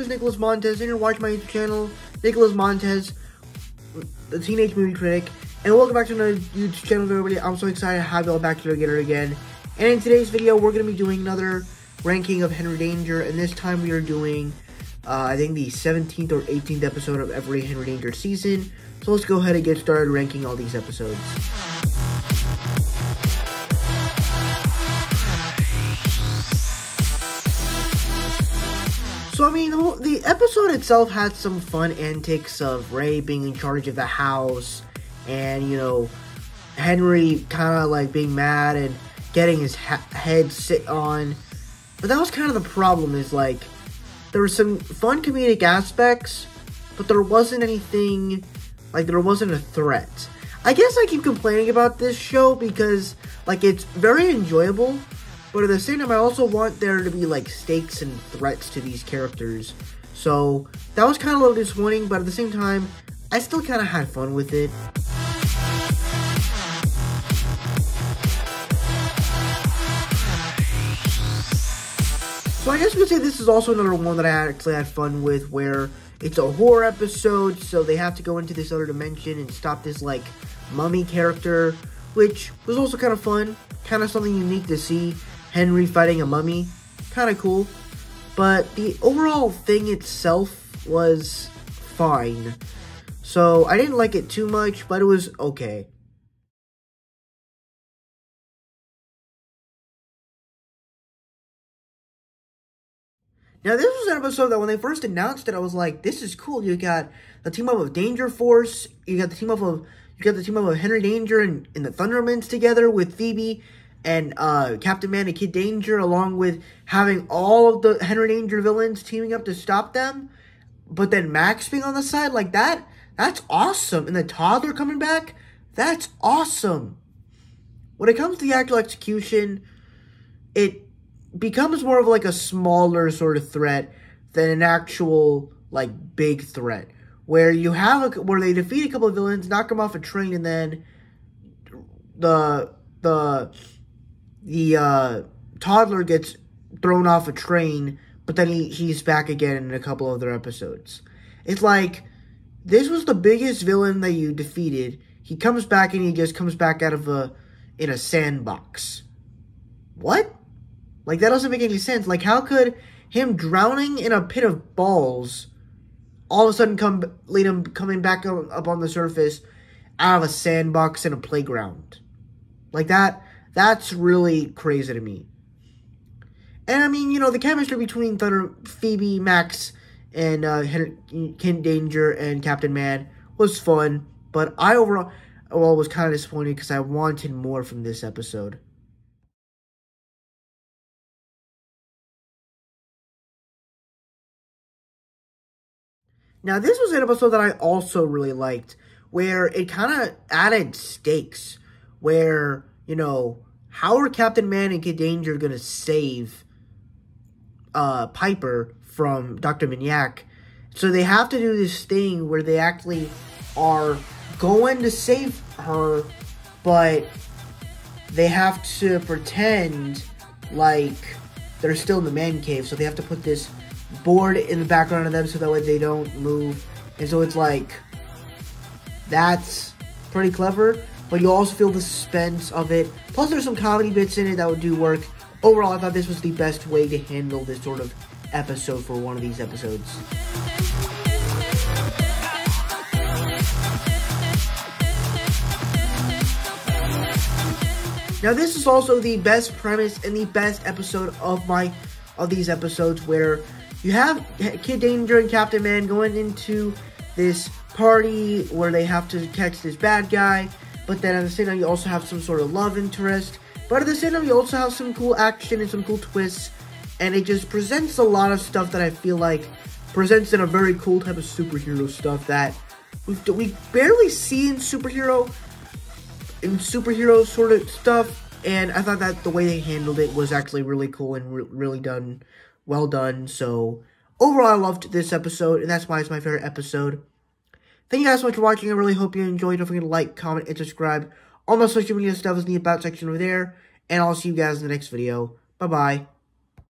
is Nicholas Montez, and you're watching my YouTube channel, Nicholas Montez, the Teenage Movie Critic. And welcome back to another YouTube channel, everybody. I'm so excited to have y'all back together again. And in today's video, we're going to be doing another ranking of Henry Danger, and this time we are doing, uh, I think, the 17th or 18th episode of every Henry Danger season. So let's go ahead and get started ranking all these episodes. So, I mean, the, the episode itself had some fun antics of Ray being in charge of the house and, you know, Henry kind of like being mad and getting his ha- head sit on. But that was kind of the problem is like, there were some fun comedic aspects, but there wasn't anything, like, there wasn't a threat. I guess I keep complaining about this show because, like, it's very enjoyable, but at the same time, I also want there to be like stakes and threats to these characters. So that was kind of a little disappointing, but at the same time, I still kind of had fun with it. So I guess we could say this is also another one that I actually had fun with, where it's a horror episode, so they have to go into this other dimension and stop this like mummy character, which was also kind of fun, kind of something unique to see. Henry fighting a mummy, kind of cool. But the overall thing itself was fine. So I didn't like it too much, but it was okay. Now this was an episode that when they first announced it, I was like, "This is cool." You got the team up of Danger Force. You got the team up of you got the team up of Henry Danger and, and the Thundermans together with Phoebe and uh, Captain Man and Kid Danger, along with having all of the Henry Danger villains teaming up to stop them. But then Max being on the side like that, that's awesome. And the toddler coming back, that's awesome. When it comes to the actual execution, it becomes more of like a smaller sort of threat than an actual like big threat where you have a, where they defeat a couple of villains, knock them off a train, and then the the the uh, toddler gets thrown off a train, but then he, he's back again in a couple other episodes. It's like this was the biggest villain that you defeated. He comes back and he just comes back out of a in a sandbox. What? Like that doesn't make any sense. Like how could him drowning in a pit of balls all of a sudden come lead him coming back up, up on the surface out of a sandbox in a playground? Like that that's really crazy to me. And I mean, you know, the chemistry between Thunder, Phoebe, Max, and uh, Kid Danger and Captain Man was fun, but I overall well, was kind of disappointed because I wanted more from this episode. Now, this was an episode that I also really liked, where it kind of added stakes, where, you know, how are Captain Man and Kid Danger gonna save uh, Piper from Dr. Minyak? So they have to do this thing where they actually are going to save her, but they have to pretend like they're still in the man cave. So they have to put this board in the background of them so that way they don't move. And so it's like, that's pretty clever but you also feel the suspense of it. Plus, there's some comedy bits in it that would do work. Overall, I thought this was the best way to handle this sort of episode for one of these episodes. Now, this is also the best premise and the best episode of my of these episodes where you have Kid Danger and Captain Man going into this party where they have to catch this bad guy, but then at the same time you also have some sort of love interest. But at the same time you also have some cool action and some cool twists, and it just presents a lot of stuff that I feel like presents in a very cool type of superhero stuff that we we barely see in superhero in superhero sort of stuff. And I thought that the way they handled it was actually really cool and re really done well done. So overall, I loved this episode, and that's why it's my favorite episode. Thank you guys so much for watching. I really hope you enjoyed. Don't forget to like, comment, and subscribe. All my social media stuff is in the about section over there. And I'll see you guys in the next video. Bye-bye.